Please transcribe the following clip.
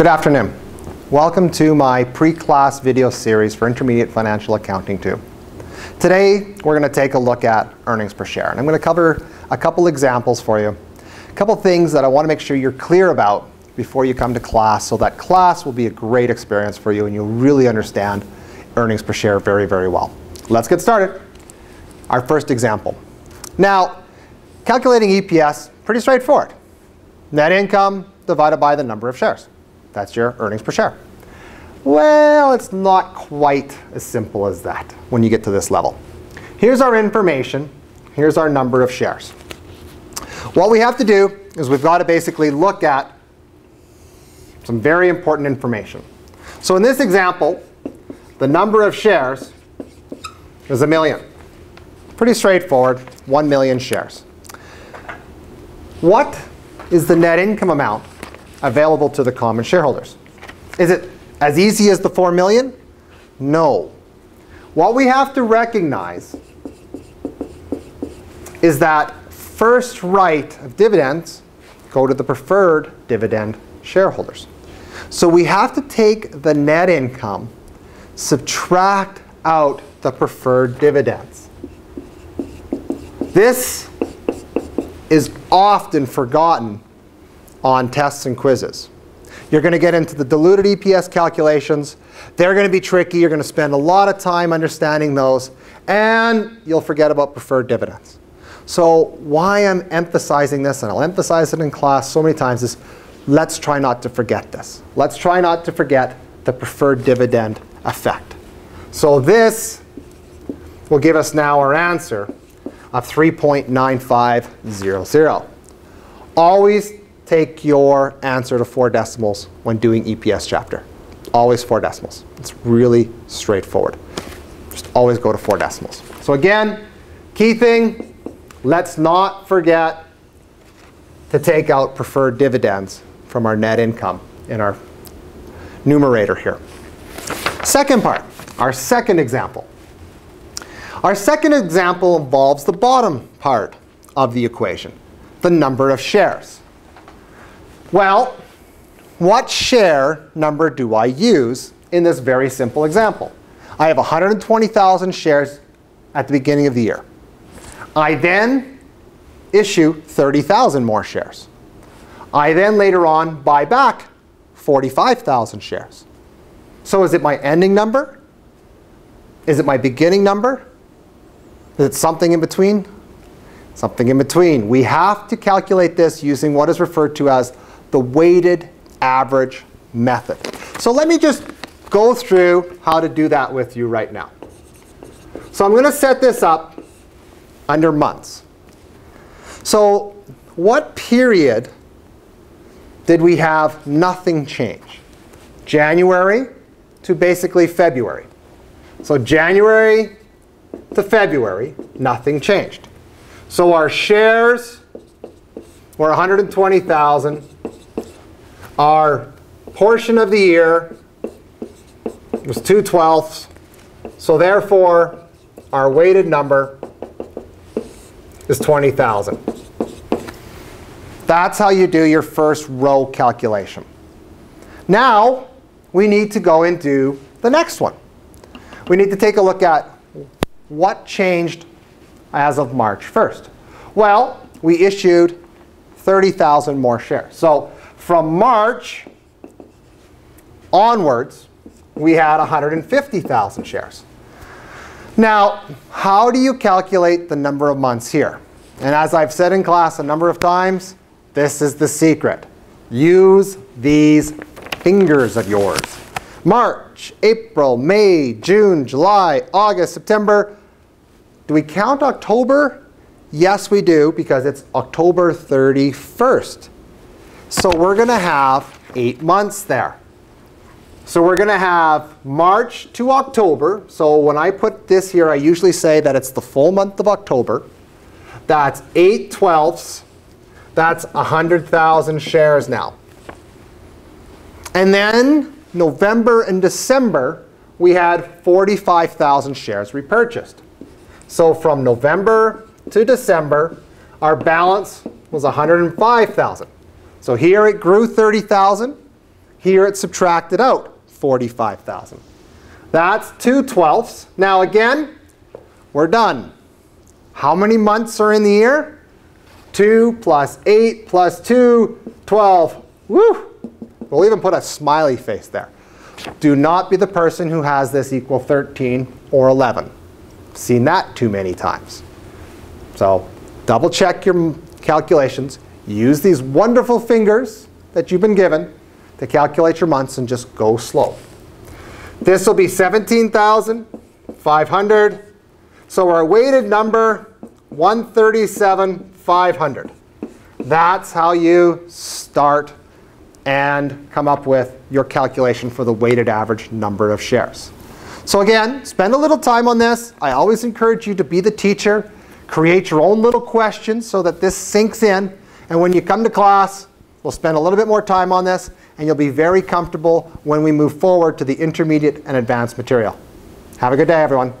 Good afternoon. Welcome to my pre-class video series for Intermediate Financial Accounting 2. Today, we're going to take a look at earnings per share. And I'm going to cover a couple examples for you. A couple things that I want to make sure you're clear about before you come to class so that class will be a great experience for you and you'll really understand earnings per share very, very well. Let's get started. Our first example. Now, calculating EPS, pretty straightforward. Net income divided by the number of shares. That's your earnings per share. Well, it's not quite as simple as that when you get to this level. Here's our information. Here's our number of shares. What we have to do is we've got to basically look at some very important information. So in this example, the number of shares is a million. Pretty straightforward, 1 million shares. What is the net income amount available to the common shareholders? Is it as easy as the 4 million? No. What we have to recognize is that first right of dividends go to the preferred dividend shareholders. So we have to take the net income, subtract out the preferred dividends. This is often forgotten on tests and quizzes. You're going to get into the diluted EPS calculations. They're going to be tricky. You're going to spend a lot of time understanding those. And you'll forget about preferred dividends. So why I'm emphasizing this, and I'll emphasize it in class so many times, is let's try not to forget this. Let's try not to forget the preferred dividend effect. So this will give us now our answer of 3.9500. Always take your answer to four decimals when doing EPS chapter. Always four decimals. It's really straightforward. Just always go to four decimals. So again, key thing, let's not forget to take out preferred dividends from our net income in our numerator here. Second part, our second example. Our second example involves the bottom part of the equation, the number of shares. Well, what share number do I use in this very simple example? I have 120,000 shares at the beginning of the year. I then issue 30,000 more shares. I then later on buy back 45,000 shares. So is it my ending number? Is it my beginning number? Is it something in between? Something in between. We have to calculate this using what is referred to as the weighted average method. So let me just go through how to do that with you right now. So I'm going to set this up under months. So what period did we have nothing change? January to basically February. So January to February, nothing changed. So our shares were 120,000 our portion of the year was 2 twelfths. So therefore, our weighted number is 20,000. That's how you do your first row calculation. Now, we need to go and do the next one. We need to take a look at what changed as of March 1st. Well, we issued 30,000 more shares. So from March onwards, we had 150,000 shares. Now, how do you calculate the number of months here? And as I've said in class a number of times, this is the secret. Use these fingers of yours. March, April, May, June, July, August, September. Do we count October? Yes, we do, because it's October 31st. So we're going to have eight months there. So we're going to have March to October. So when I put this here, I usually say that it's the full month of October. That's 8 twelfths. That's 100,000 shares now. And then November and December, we had 45,000 shares repurchased. So from November to December, our balance was 105,000. So here it grew 30,000, here it subtracted out 45,000. That's 2 twelfths. Now again, we're done. How many months are in the year? 2 plus 8 plus 2, 12. Woo! We'll even put a smiley face there. Do not be the person who has this equal 13 or 11. Seen that too many times. So double check your calculations. Use these wonderful fingers that you've been given to calculate your months and just go slow. This will be 17,500. So our weighted number, 137,500. That's how you start and come up with your calculation for the weighted average number of shares. So again, spend a little time on this. I always encourage you to be the teacher. Create your own little questions so that this sinks in. And when you come to class, we'll spend a little bit more time on this, and you'll be very comfortable when we move forward to the intermediate and advanced material. Have a good day, everyone.